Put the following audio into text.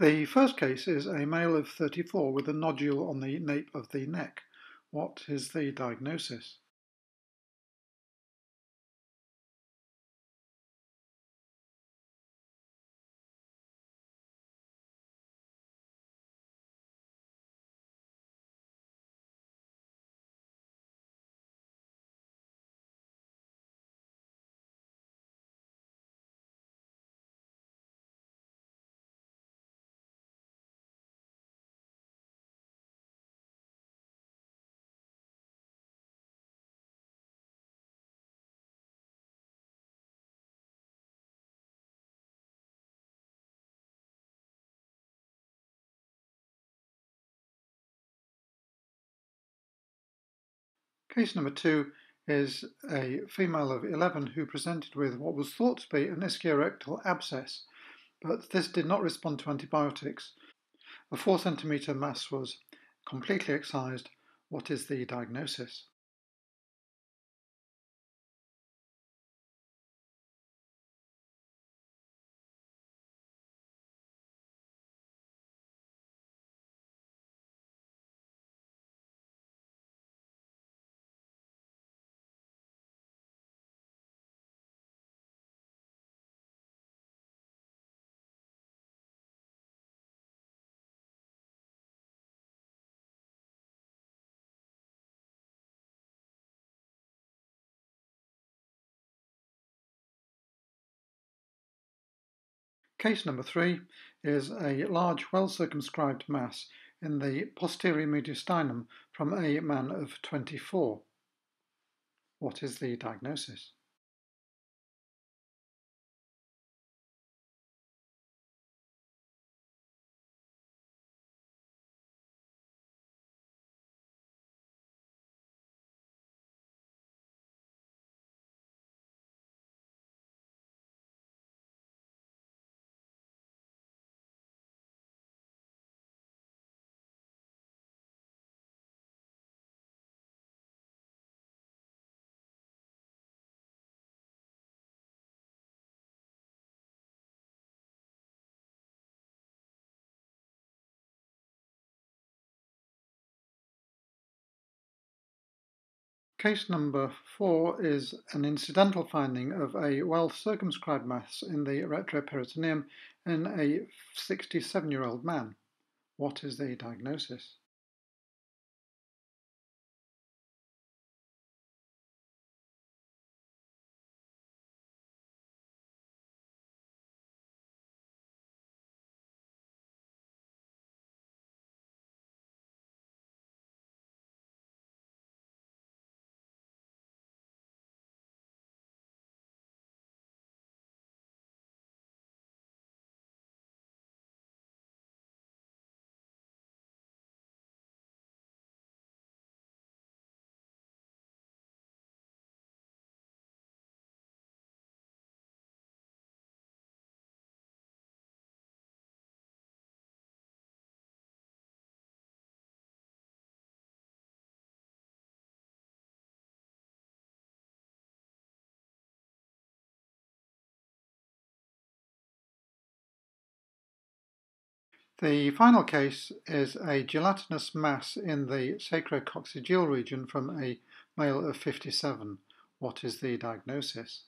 The first case is a male of 34 with a nodule on the nape of the neck. What is the diagnosis? Case number two is a female of 11 who presented with what was thought to be an ischiorectal abscess, but this did not respond to antibiotics. A 4 centimetre mass was completely excised. What is the diagnosis? Case number three is a large, well circumscribed mass in the posterior mediastinum from a man of 24. What is the diagnosis? Case number four is an incidental finding of a well circumscribed mass in the retroperitoneum in a 67 year old man. What is the diagnosis? The final case is a gelatinous mass in the sacrococcygeal region from a male of 57. What is the diagnosis?